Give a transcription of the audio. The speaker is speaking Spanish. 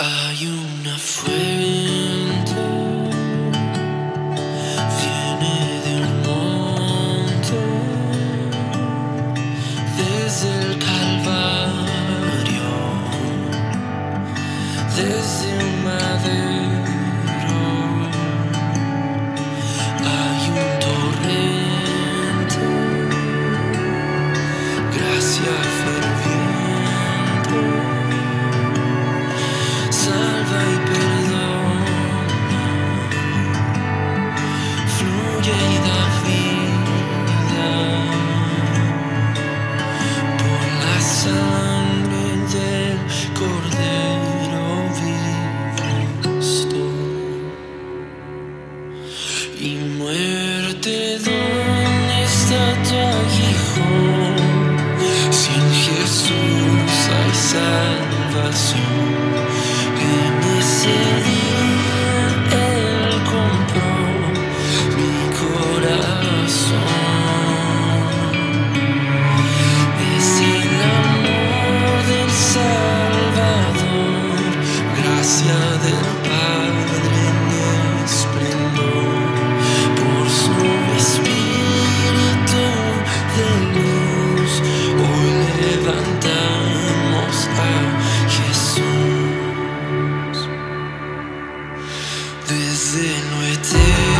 Hay una fuerza. Muerte, ¿dónde está tu aguijón? Sin Jesús hay salvación. Within. with you